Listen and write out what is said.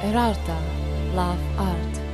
Erarta, love art.